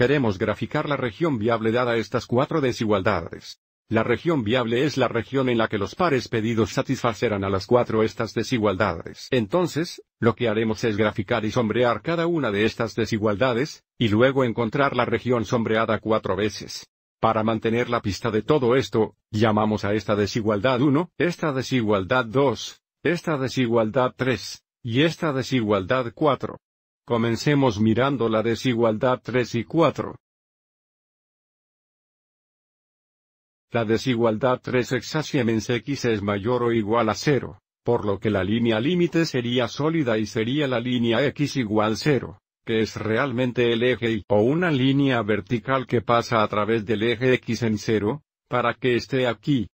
Queremos graficar la región viable dada estas cuatro desigualdades. La región viable es la región en la que los pares pedidos satisfacerán a las cuatro estas desigualdades. Entonces, lo que haremos es graficar y sombrear cada una de estas desigualdades, y luego encontrar la región sombreada cuatro veces. Para mantener la pista de todo esto, llamamos a esta desigualdad 1, esta desigualdad 2, esta desigualdad 3, y esta desigualdad 4. Comencemos mirando la desigualdad 3 y 4. La desigualdad 3 Siemens x es mayor o igual a 0, por lo que la línea límite sería sólida y sería la línea x igual 0, que es realmente el eje y o una línea vertical que pasa a través del eje x en 0, para que esté aquí.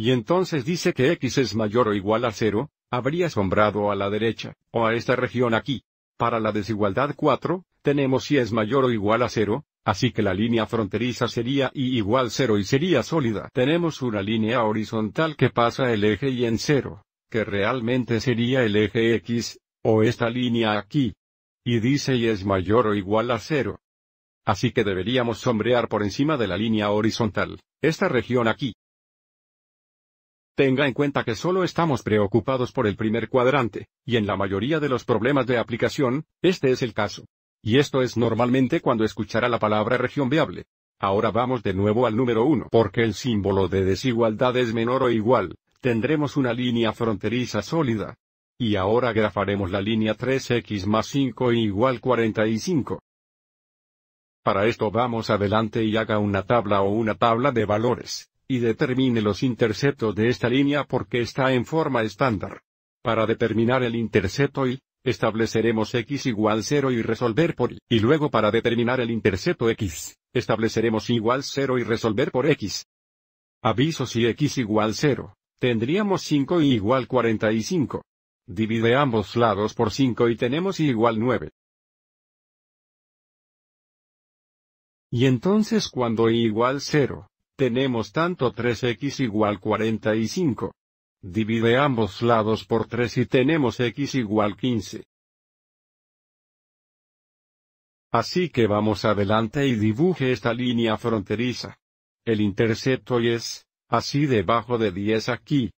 Y entonces dice que x es mayor o igual a 0, habría sombrado a la derecha, o a esta región aquí. Para la desigualdad 4, tenemos y es mayor o igual a cero, así que la línea fronteriza sería y igual cero y sería sólida. Tenemos una línea horizontal que pasa el eje y en cero, que realmente sería el eje X, o esta línea aquí. Y dice y es mayor o igual a cero. Así que deberíamos sombrear por encima de la línea horizontal, esta región aquí. Tenga en cuenta que solo estamos preocupados por el primer cuadrante, y en la mayoría de los problemas de aplicación, este es el caso. Y esto es normalmente cuando escuchará la palabra región viable. Ahora vamos de nuevo al número 1. Porque el símbolo de desigualdad es menor o igual, tendremos una línea fronteriza sólida. Y ahora grafaremos la línea 3x más 5 igual 45. Para esto vamos adelante y haga una tabla o una tabla de valores, y determine los interceptos de esta línea porque está en forma estándar. Para determinar el intercepto y, estableceremos x igual 0 y resolver por y. Y luego para determinar el intercepto x, estableceremos igual 0 y resolver por x. Aviso si x igual 0, tendríamos 5 y igual 45. Divide ambos lados por 5 y tenemos igual 9. Y entonces cuando y igual 0, tenemos tanto 3x igual 45. Divide ambos lados por 3 y tenemos x igual 15. Así que vamos adelante y dibuje esta línea fronteriza. El intercepto es, así debajo de 10 aquí.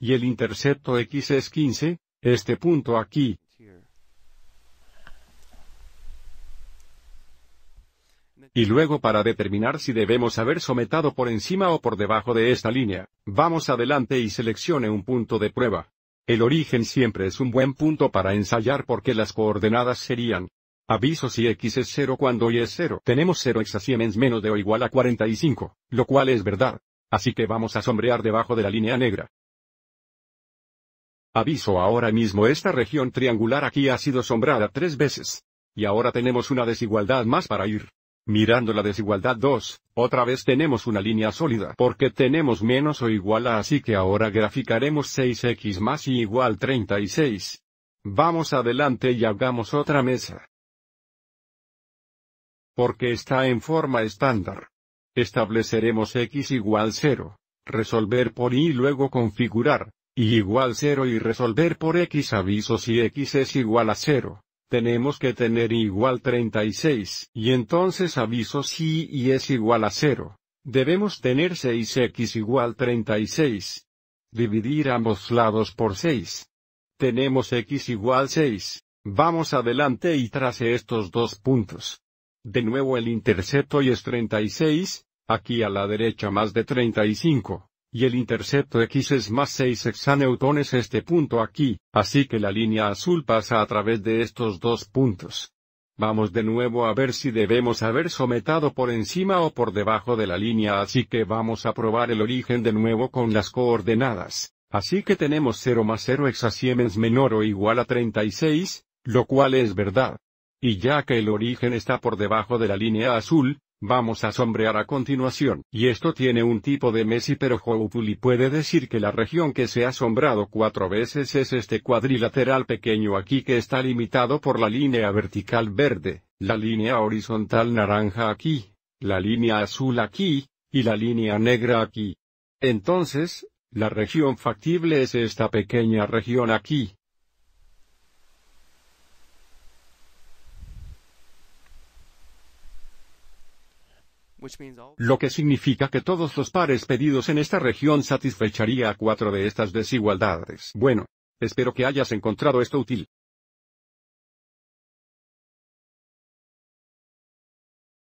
Y el intercepto x es 15, este punto aquí. Y luego para determinar si debemos haber sometado por encima o por debajo de esta línea, vamos adelante y seleccione un punto de prueba. El origen siempre es un buen punto para ensayar porque las coordenadas serían. Aviso si x es 0 cuando y es 0. Tenemos 0 Siemens menos de o igual a 45, lo cual es verdad. Así que vamos a sombrear debajo de la línea negra. Aviso ahora mismo esta región triangular aquí ha sido sombrada tres veces. Y ahora tenemos una desigualdad más para ir. Mirando la desigualdad 2, otra vez tenemos una línea sólida porque tenemos menos o igual a así que ahora graficaremos 6x más y igual 36. Vamos adelante y hagamos otra mesa. Porque está en forma estándar. Estableceremos x igual 0, resolver por y luego configurar, y igual 0 y resolver por x aviso si x es igual a 0 tenemos que tener igual 36. Y entonces aviso si y es igual a 0. Debemos tener 6x igual 36. Dividir ambos lados por 6. Tenemos x igual 6. Vamos adelante y trace estos dos puntos. De nuevo el intercepto y es 36, aquí a la derecha más de 35 y el intercepto x es más 6 hexaneutones este punto aquí, así que la línea azul pasa a través de estos dos puntos. Vamos de nuevo a ver si debemos haber sometado por encima o por debajo de la línea así que vamos a probar el origen de nuevo con las coordenadas. Así que tenemos 0 más 0 hexasiemens menor o igual a 36, lo cual es verdad. Y ya que el origen está por debajo de la línea azul, Vamos a sombrear a continuación. Y esto tiene un tipo de Messi pero Houpuli puede decir que la región que se ha sombrado cuatro veces es este cuadrilateral pequeño aquí que está limitado por la línea vertical verde, la línea horizontal naranja aquí, la línea azul aquí, y la línea negra aquí. Entonces, la región factible es esta pequeña región aquí, Lo que significa que todos los pares pedidos en esta región satisfecharía a cuatro de estas desigualdades. Bueno, espero que hayas encontrado esto útil.